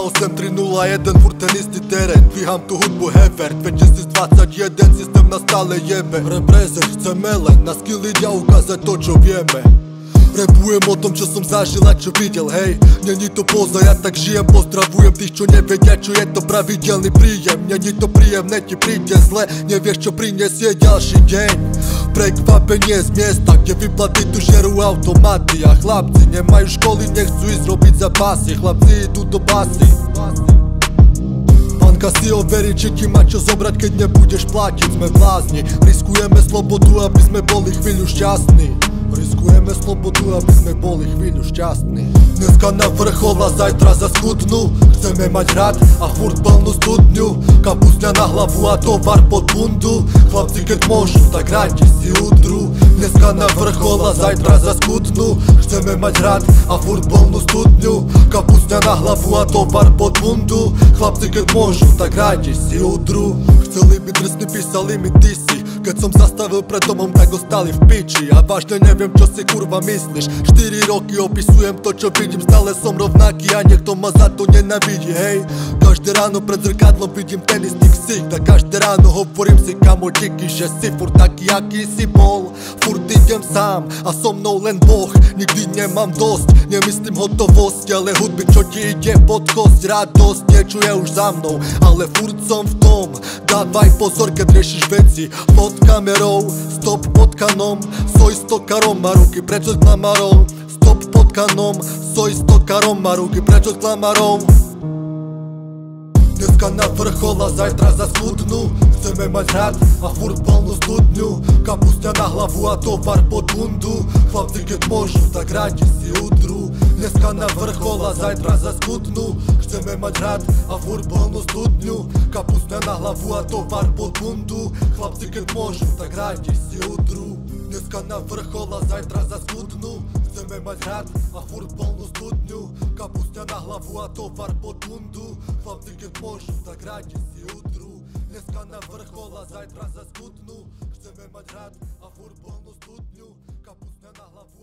08-301 furt ten isti teren Dviham tu hudbu Hevert Već si 21 sistem na stale jebe Reprezer chce mele Na skill idia ukazać to čo wiemy Repujem o tom, čo som zažil a čo videl, hej. Není to poza, ja tak žijem, pozdravujem tých, čo nevedia, čo je to pravidelný príjem. Není to príjemné, ti príde zle, nevieš, čo prinesie ďalší deň Prekvapenie z miesta, kde vyplaty tu žerú automaty A chlapci nemajú školy, nechcú ísť robiť zapasy Chlapci idú do basy. Panka si overi, či ti má čo zobrať, keď nebudeš platiť. Sme blázni, riskujeme slobodu, aby sme boli chvíľu šťastní Riskujeme slobodu, aby sme boli chvíľu šťastní. Dneska na vrchol zajtra za skutnú. Chceme mať hrad a furt plnú studňu. Kapusňa na hlavu a tovar pod bundu. Chlapci keď môžu, tak radi si udru. Dneska na vrchol zajtra za skutnú. Chceme mať hrad a furt plnú studňu. Kapusňa na hlavu a tovar pod bundu. Chlapci keď môžu, tak radi si udru. Chceli by drsní, písali mi disy keď som zastavil pred domom, tak ostali v piči. A vážne neviem, čo si kurva myslíš. 4 roky opisujem to, čo vidím. Stále som rovnaký a niekto ma za to nenavidí, hej. Každé ráno pred zrkadlom vidím ten istý ksich A každé ráno hovorím si kamo díky, že si furt taký, aký si bol. Furt idem sám a so mnou len Boh Nikdy nemám dosť, nemyslím hotovosť Ale hudby, čo ti ide pod kosť Radosť, niečo je už za mnou. Ale furt som v tom Dávaj pozor, keď riešiš veci. Pod pod kamerou Stop pod kanom, soj stokarom Má ruky preč od klamarov. Stop pod kanom, soj stokarom Má ruky preč od klamarov. Dneska na vrchol a zajtra za skutnú Chceme mať hrad a furt plnú studňu. Kapusňa na hlavu a tovar pod bundu. Chlapci keď môžu, tak radi si udru Dneska na vrchol a zajtra za skutnú Chceme mať hrad a furt plnú studňu. Kapusňa na hlavu a tovar pod bundu Chlapci keď môžu, tak radi si udru Dneska na vrchol a zajtra za skutnú Chceme mať hrad a furt plnú studňu. Kapusňa na hlavu a tovar pod bundu Chlapci keď môžu, tak radi si udru Dneska na vrchol a zajtra za skutnú Chceme mať hrad a furt plnú studňu. Kapusňa na hlavu